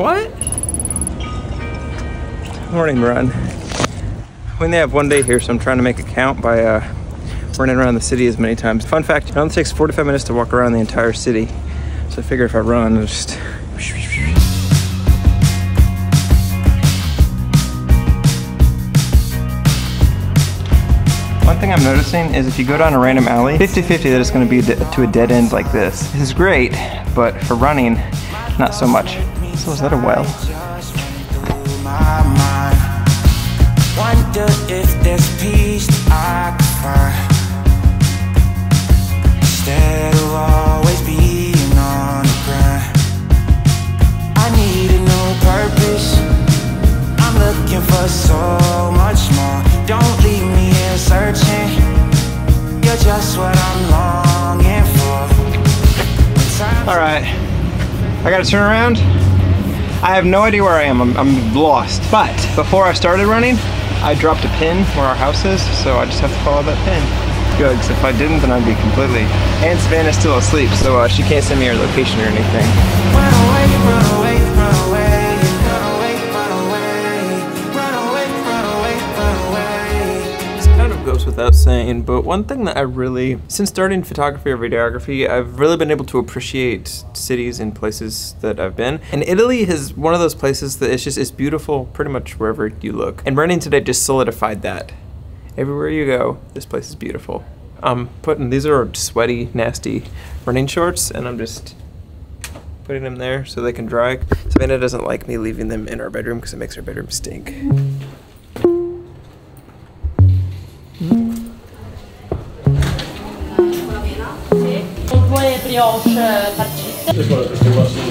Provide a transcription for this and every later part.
What? Morning run. We only have one day here, so I'm trying to make a count by uh, running around the city as many times. Fun fact, it only takes 45 minutes to walk around the entire city. So I figure if I run, I'll just One thing I'm noticing is if you go down a random alley, 50-50 that it's going to be to a dead end like this. This is great, but for running, not so much. So is that a well? Wonder if there's peace I could find. Instead of always being on the grind. I need a new purpose. I'm looking for so much more. Don't leave me here searching. You're just what I'm longing for. Alright, I gotta turn around I have no idea where I am. I'm, I'm, lost. But before I started running, I dropped a pin where our house is, so I just have to follow that pin. Good, because if I didn't, then I'd be completely... And Savannah's still asleep, so uh, she can't send me her location or anything. Without saying, but one thing that I really, since starting photography or videography, I've really been able to appreciate cities and places that I've been. And Italy is one of those places that it's just, it's beautiful pretty much wherever you look. And running today just solidified that. Everywhere you go, this place is beautiful. I'm putting, these are sweaty, nasty running shorts, and I'm just putting them there so they can dry. Savannah doesn't like me leaving them in our bedroom because it makes our bedroom stink.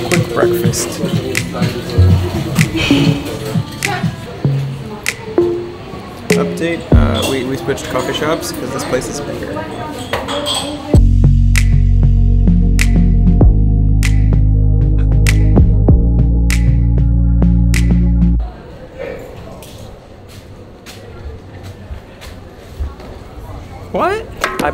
Quick breakfast. Update, uh, we, we switched coffee shops because this place is bigger.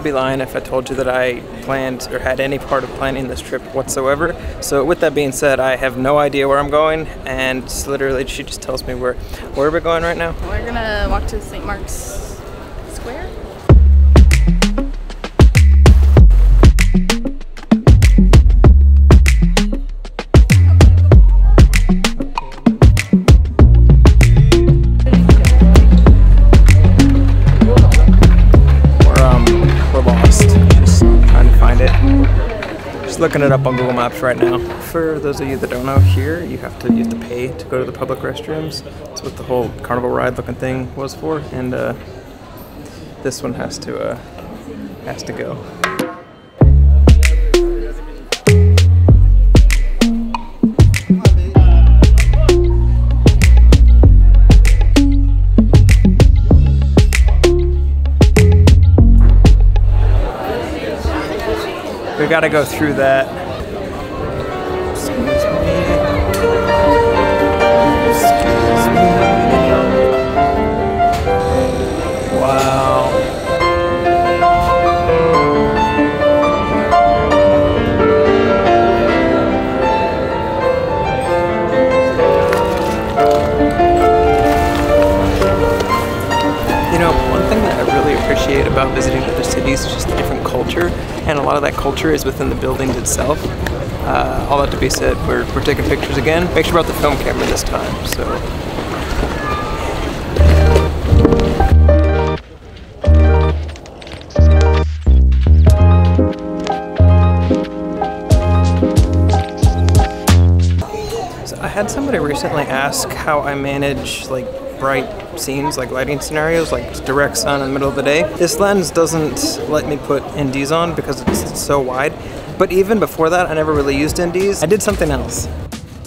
Be lying if I told you that I planned or had any part of planning this trip whatsoever. So with that being said, I have no idea where I'm going and literally she just tells me where where we're going right now. We're gonna walk to St. Mark's Just looking it up on Google Maps right now. For those of you that don't know, here you have to you have to pay to go to the public restrooms. That's what the whole carnival ride looking thing was for, and uh, this one has to uh, has to go. We gotta go through that. Lot of that culture is within the buildings itself. Uh, all that to be said, we're, we're taking pictures again. Make sure about the film camera this time, so. so I had somebody recently ask how I manage like bright scenes, like lighting scenarios, like direct sun in the middle of the day. This lens doesn't let me put NDs on because it's so wide. But even before that, I never really used NDs. I did something else.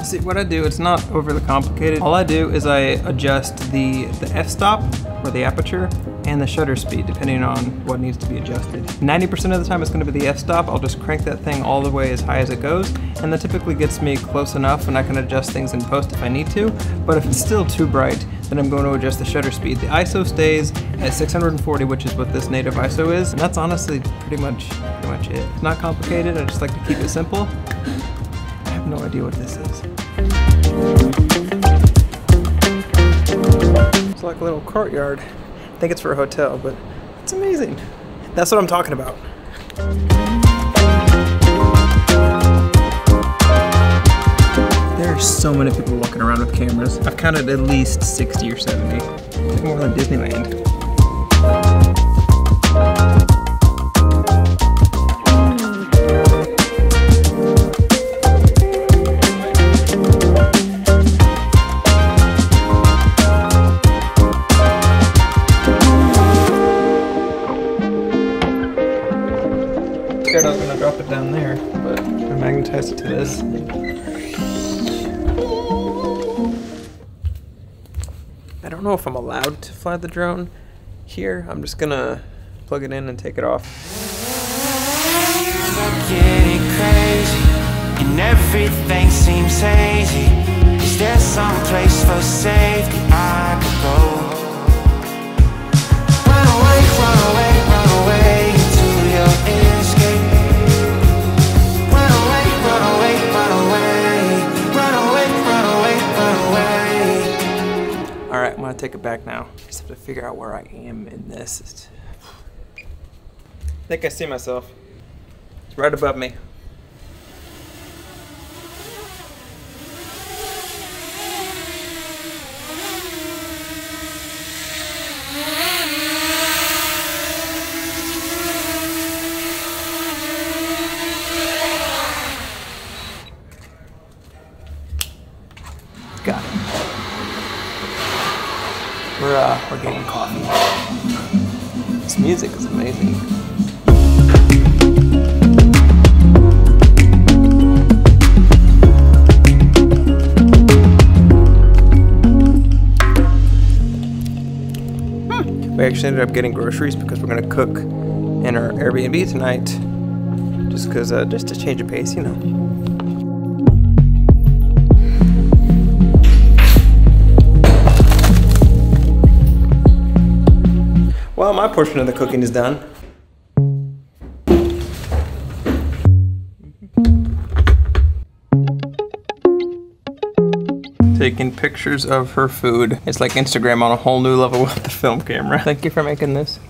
See, what I do, it's not overly complicated. All I do is I adjust the, the f-stop, or the aperture, and the shutter speed, depending on what needs to be adjusted. 90% of the time it's gonna be the f-stop. I'll just crank that thing all the way as high as it goes, and that typically gets me close enough and I can adjust things in post if I need to. But if it's still too bright, then I'm going to adjust the shutter speed. The ISO stays at 640, which is what this native ISO is, and that's honestly pretty much, pretty much it. It's not complicated, I just like to keep it simple. I have no idea what this is. It's like a little courtyard. I think it's for a hotel, but it's amazing. That's what I'm talking about. There are so many people walking around with cameras. I've counted at least 60 or 70. More than Disneyland. I don't know if I'm allowed to fly the drone here. I'm just gonna plug it in and take it off. getting crazy and everything seems hazy. Is there some place for safety I could go? Run away, run away take it back now. Just have to figure out where I am in this. I think I see myself. It's right above me. Got it. We're uh, we're getting coffee. This music is amazing. Hmm. We actually ended up getting groceries because we're gonna cook in our Airbnb tonight, just cause uh, just to change the pace, you know. My portion of the cooking is done. Taking pictures of her food. It's like Instagram on a whole new level with the film camera. Thank you for making this.